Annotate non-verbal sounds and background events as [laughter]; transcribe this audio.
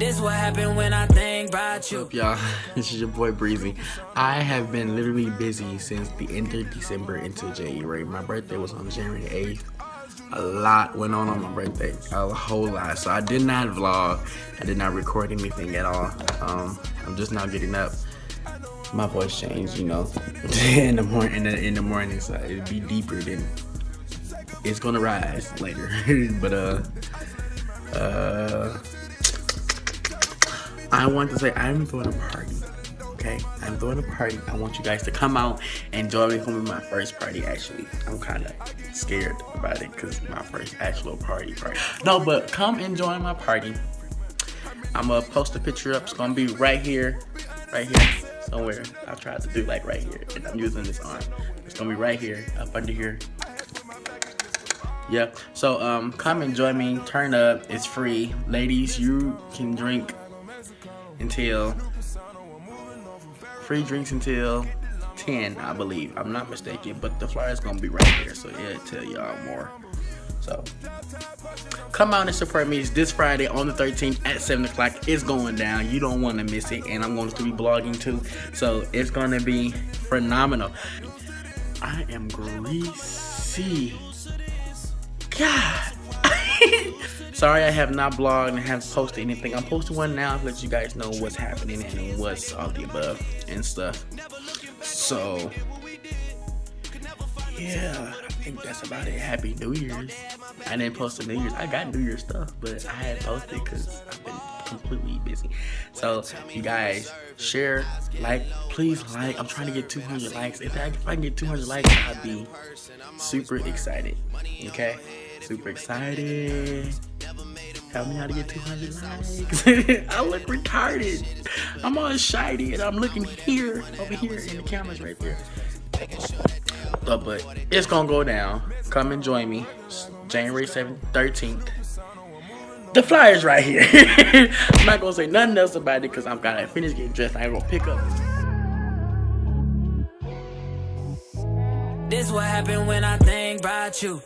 This what happened when I think about you. Y'all? [laughs] This is your boy Breezy. I have been literally busy since the end of December into January. My birthday was on January 8th. A lot went on on my birthday, a whole lot. So I did not vlog. I did not record anything at all. Um, I'm just now getting up. My voice changed, you know, [laughs] in the morning. In the, in the morning, so it'd be deeper than it's gonna rise later. [laughs] but uh. I want to say I'm throwing a party. Okay, I'm throwing a party. I want you guys to come out and join me. Gonna my first party. Actually, I'm kind of scared about it because my first actual party party. No, but come and join my party. I'm gonna post a picture up. It's gonna be right here, right here somewhere. I tried to do like right here, and I'm using this arm. It's gonna be right here, up under here. Yeah. So um, come and join me. Turn up. It's free, ladies. You can drink until free drinks until 10 I believe. I'm not mistaken but the flyer is gonna be right there so yeah tell y'all more. So come out and support me. It's this Friday on the 13th at 7 o'clock. It's going down. You don't want to miss it and I'm going to be blogging too. So it's gonna be phenomenal. I am greasy. God Sorry I have not blogged and haven't posted anything. I'm posting one now to let you guys know what's happening and what's all the above and stuff. So, yeah, I think that's about it. Happy New Year's. I didn't post the New Year's. I got New Year's stuff, but I hadn't posted because I've been completely busy. So, you guys, share, like, please like. I'm trying to get 200 likes. If I, if I can get 200 likes, I'd be super excited. Okay? Super excited. Tell me how to get 200 likes. [laughs] I look retarded. I'm all shiny and I'm looking here, over here, in the cameras right there. But it's gonna go down. Come and join me. January 7th, 13th. The flyer's right here. [laughs] I'm not gonna say nothing else about it because I'm gonna finish getting dressed. I ain't gonna pick up. This what happened when I think about you.